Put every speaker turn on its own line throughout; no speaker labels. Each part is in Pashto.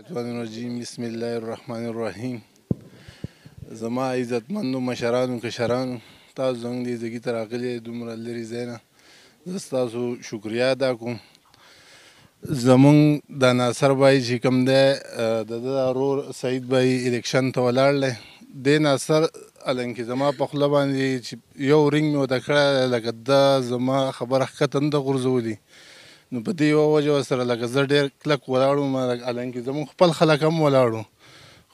شیطان الرجیم بسم الله الرحمن الرحیم زما عزتمندو مشرانو کشرانو تاسو زموږ دې ځګي ته راغلي دومره لرې ځای نه زه ستاسو شکریا ادا کوم زمونږ د ناصر بای چې کوم دی د ده ورور سعید بای الیکشن ته ولاړ دی دی ناصر الانکه زما په خوله باندې چې یو رنګ مې ورته کړی لکه دا زما خبره ښکته نه ده غورځولي نو په دې یوه وجه ورسره لکه زه ډېر کلک ولاړ وم حالانکې زموږ خپل خلک هم ولاړ وو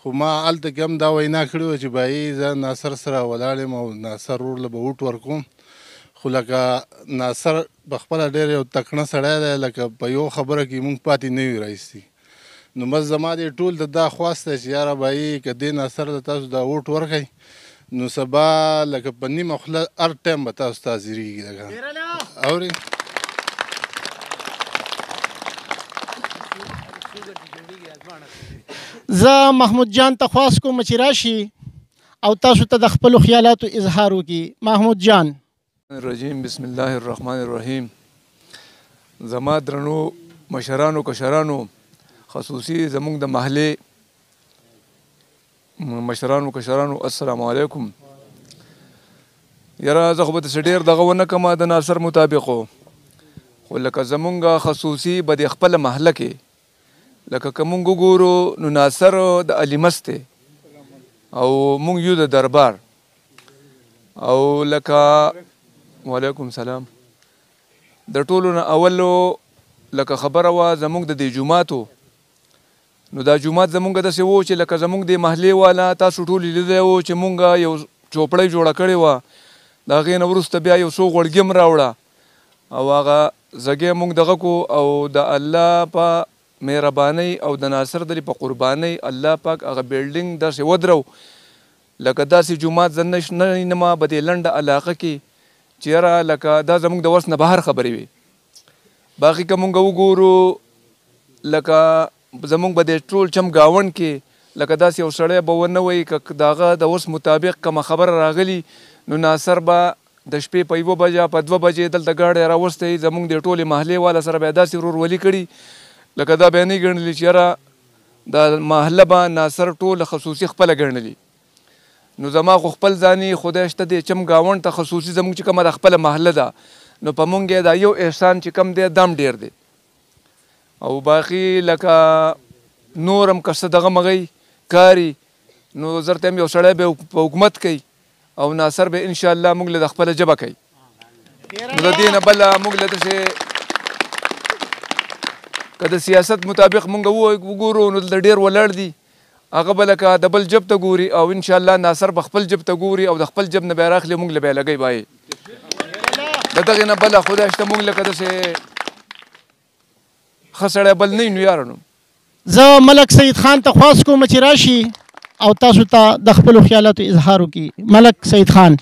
خو ما هلته کې هم دا وینا کړې وه چې بایی زه ناصر سره ولاړ یم او ناصر ورور له به ووټ ورکوم خو لکه ناصر په خپله ډېر یو تکړه سړی دی لکه په یو خبره کې موږ پاتې نه یو راایستي نو بس زما دې ټول ته دا خواست دی چې یاره بایی که دې ناصر ته تاسو دا ووټ ورکړئ نو سبا لکه په نیمه خوله هر ټایم به تاسو ته حاضرېږي لکه اورې
زه محمود جان ته خواست کوم چې راشي او تاسو ته د خپل خیالاتو اظهار وکړي محمود جان
الرجیم بسم الله الرحمن الرحیم زما درنو مشرانو کشرانو خصوصي زمونږ د محلې مشرانو کشرانو السلام علیکم یاره زه خو به داسې ډېر دغه ونه کړم د ناصر مطابق خو لکه زمونږ خصوصي به د خپله محله کې لکه که مونږ وګورو نو ناصر د علي مست او مونږ یو د دربار او لکه وعلیکم سلام د ټولو نه اول لکه خبره وا زمونږ د دې جمعاتو نو دا جمعات زمونږ د سوو چې لکه زمونږ د محلي والا تاسو ټول لیدلی وو چې مونږ یو چوپړی جوړه کړې وه د هغې نه وروسته بیا یو څو غوړګي هم راوړه او هغه زګی مونږ دغه کو او د الله په مهرباني او د ناصر دلی په قرباني الله پاک هغه بلډینګ داسې ودرو لکه داسې جومات زه نه وینم په دې لنډه علاقه کې چې یاره لکه دا زموږ د وس نه بهر خبرې وي باقي که مونږ وګورو لکه زموږ په دې ټول چم ګاونډ کې لکه داسې یو سړی به ونه وایي که د هغه د وس مطابق کومه خبره راغلي نو ناصر به د شپې په یوه بجه په دوه بجې دلته ګاډی راوستی زموږ د ټولې محلې والا سره به یې داسې ورورولي کړي لکه دا به یې نه ګڼلي چې یاره دا محله به ناصر ټوله خصوصي خپله ګڼلي نو زما خو خپل ځاني خدای شته دې چم ګاونډ ته خصوصي زموږ چې کومه دا خپله محله ده نو په مونږ یې دا یو احسان چې کم دی دام ډیر دی او باقي لکه نورم که څه دغه مغی کاري نو زرته هم یو سړی به په حکومت کوي او ناصر به ان شاء الله موږ له خپل جبه کوي نو د دینه بل موږ له څه که د سیاست مطابق مونږ وګورو نو دلته ډیر ولاړ دي هغه به لکه د بل جب ته ګوري او ان شاء الله ناصر به خپل جب ته ګوري او د خپل جب نه به راخلي مونږ له به لګي بای د دغه نه بل خدای شته مونږ لکه دسه ښه سړی بل نه نو یارانو.
زه ملک سعید خان ته خواست کوم چې راشي او تاسو ته د خپلو خیالاتو اظهار وکړي ملک سعید خان.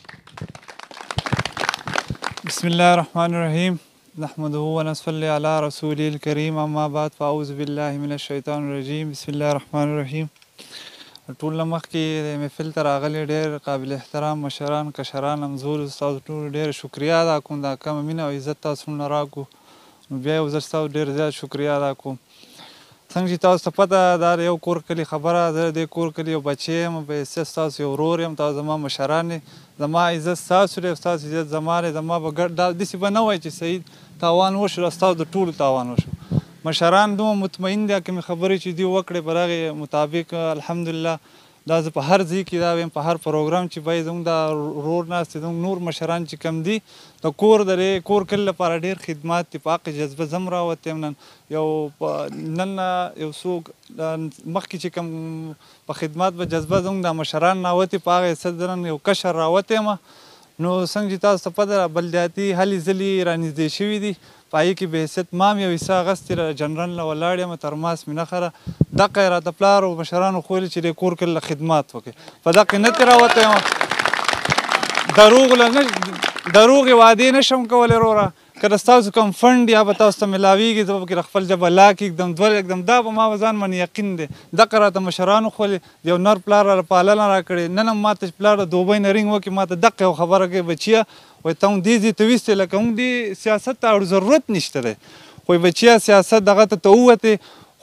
بسم الله الرحمن الرحیم نحمده ونصلي علی رسوله الکریم اما بعد فاعوذ بالله من الشیطان الرجیم بسم الله الرحمن الرحیم ټول مخکې د محفل ته راغلي ډېر قابل احترام مشران کشران همزول ستاسو ټول ډېر شکریا ادا کوم دا کمه مینه او عزت تاسو نه راکو بیا یو ځل ستاسو ډېر زیات شکریه ادا کوم څنګه چې تاسو ته پته دا د یو کور کلي خبره زه د دې کور کلي یو بچی یم په حیثیت ستاسو یو ورور یم تاسو زما مشران یې زما عزت ستاسو دی ستاسو عزت زما دی زما به ګډ دا داسې به نه وای چې سعید تاوان وشو دا ستاسو د ټولو تاوان وشو مشران دومره مطمئن دي کومې خبرې چې دوی وکړې پر هغې مطابق الحمدلله دا زه په هر ځای کې دا ویم په هر پروګرام چې به زموږ دا رور ناست دی زموږ نور مشران چې کم دي د کور د کور کل لپاره ډیر خدمات دي په حق جذبه زم راوته يم نن یو نن یو څوک مخکې چې کم په خدمات به جذبه زموږ د مشران ناوته په هغه څه درن یو کشر راوته ما نو څنګه چې تاسو ته پته را بلدیاتي هلي ځلي رانږدې شوي دي پايي کي بحيثيت مام يو حصه اغستي له جنرن له ولاړ يم تر ماس مي نه خره دقه يې راته پلار او مشرانو ښوولي چي دې کور کلي له خدمات وکي په دقه نه تيراوتی يم دروغ له نه دروغي وعدې نه شم کولای روره که د ستاسو کوم فنډ يا به تاسو ته ملاويږي زه به پکې له خپل جبه لاک ايږدم دوه ايږدم دا په ما به ځان باندې يقين دی دقه راته مشرانو ښوولي د يو نر پلار راله پالنه راکړې نن هم ماته چي پلار د دوبۍ نه رينګ وکي ماته دقه يو خبره کوي بچيه وای ته هم دې ځای ته ویستې لکه هم دې سیاست ته اړ ضرورت نشته دی خو بچیا سیاست دغه ته ته ووتې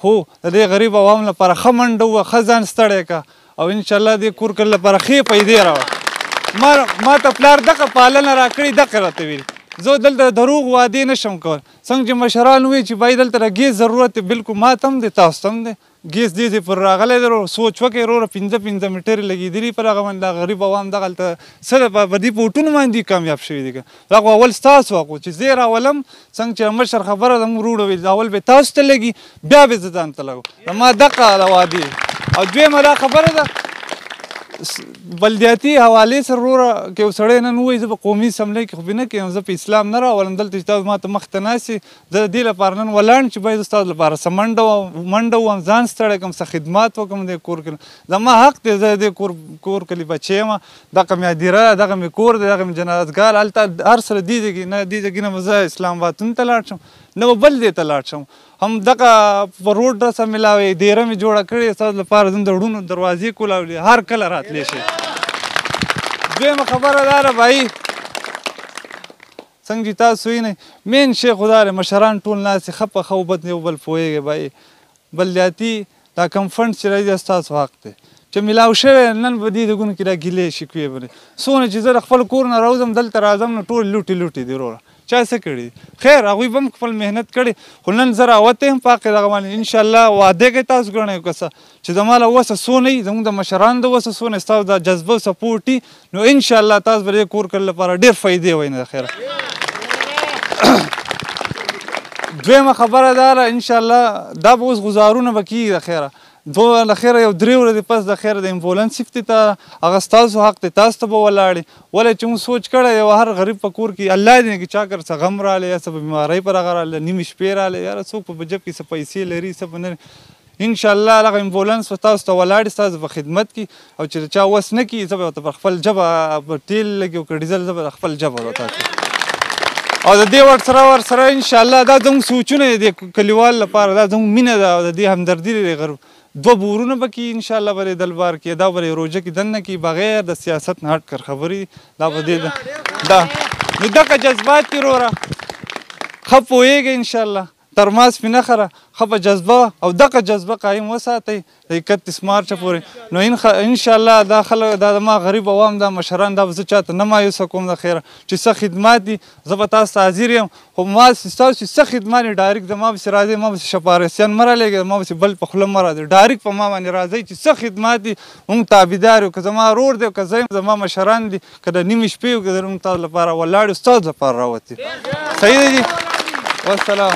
خو د دې غریب عوام لپاره ښه منډه وه ښه ځان ستړی که او انشاءالله دې کور کلي لپاره ښې پیدې راوړه ما ما ته پلار دغه پالنه راکړې دغه راته ویل زه دلته دروغ وعدې نشم کول څنګه چې مشران وایي چې باید دلته د ګیس ضرورت دی بلکل ما ته هم دی تاسو ته هم دی ګیس دې دې پر راغلی دی وروره سوچ وکړئ وروره پنځه پنځه میټرې لګېدلي پر هغه باندې دا غریب عوام دغه هلته څه ده په دې پوټونو باندې دوی کامیاب شوي دي که دا خو اول ستاسو حق و چې زه یې راولم څنګه چې مشر خبره زموږ ورور وویل اول به تاسو ته لګي بیا به زه ځان ته لګوم زما دغه روا دي او دویمه دا خبره ده بلدیاتي حوالې سره وروره که یو سړی نن ووایي زه په قومي اسمبلۍ کې خو به نه کېږم زه په اسلام نه راولم دلته چې تاسو ما ته مخ ته ناست زه د دې لپاره نن ولاړ یم چې باید ستاسو لپاره څه منډه منډه وم ځان ستړی کړم څه خدمات وکړم دې کور کې زما حق دی زه دې کور کور کلی بچی یم دغه مې هدیره ده دغه مې کور دی دغه مې جنازګاه هلته هر څه له دې ځای نه دې ځای نه به زه اسلام آباد ته لاړ شم نه به بل ځای ته لاړ شم هم دغه په روډ رسه مې لا دیره مې جوړه کړې ستاسو لپاره زم د وړونو دروازې کولاولې هر کله راتلی شي دویمه خبره دا ده بایی څنګه چی تاسو وینئ مین شی خو داده مشران ټول ناست دی ښه په ښه اوبد یو بل پوهیږی بایی بلدیاتی دا کوم فنډ چی راځی دا ستاسو حق دی چه ملاو شوی نن به دی دګونو کی دا ګیلی شکوی به نه څونه چی زه د خپل کور نه راوزم دلته راځم نو ټول لوټی لوټی دی وروره چا څه کړی دی خیر هغوی به هم خپل محنت کړی خو نن زه راوتی یم په حق دغه باندی انشاالله واده کی تاسو ګڼی او که څه چې زما له وسه څو نه وي زموږ د مشرانو د وسه څو نه ستاسو دا جذبه او سپورټ وي نو انشاءالله تاسو به د دې کور کلي لپاره ډېر فایدې وینئ د خیره دویمه خبره دا ده انشاءالله دا به اوس ګزارونه به کېږي د خیره دو له خیره یو درې ورځې پس د خیره د امبولانس سیفتي ته هغه ستاسو حق دی تاسو ته به ولاړې ولې چې موږ سوچ کړی یو هر غریب په کور کې الله دې کې چا کر څه غم رالی یا څه بیمارۍ پر هغه رالی نیمې شپې رالی یاره څوک په جب کې څه پیسې لري څه په نه انشاالله هغه امبولانس به تاسو ته ولاړ وي ستاسو په خدمت کې او چې د چا وس نه کیږي زه به ورته په خپل ژبه به تیل لګي او که ډیزل زه به د خپل ژبه ورته او د دې ورسره ورسره انشاالله دا زموږ سوچونه دي د کلیوال لپاره دا زموږ مینه ده او د دې همدردي دی غر دوه بورونه به کې انشاءالله به دلبار کې دا به روژه کې دننه کې بغیر د سیاست نه هټ کر خبرې دا به دې دا نو دغه جذبات کې روره ښه پوهېږي انشاءالله تر ما سپینه خره ښه په جذبه او دغه جذبه قایم وساتئ د اکتیس مارچه پورې نو ان شاء الله دا خلک دا ما غریب عوام دا مشران دا زه چاته نه مایوسه کوم د خیره چې څه خدمات دي زه به تاسو ته حاضر یم خو ما ستاسو څه خدمات دي ډایرک د ما پسې راځي ما پسې شپارسیان مه رالیږئ ما پسې بل په خوله مه راځئ ډایرک په ما باندې راځئ چې څه خدمات دي موږ تابعدار یو که زما ورور دی که زه یم زما مشران دي که د نیمې شپې یو ګذر موږ تاسو لپاره ولاړ یو ستاسو لپاره راوتي صحیح دی جی والسلام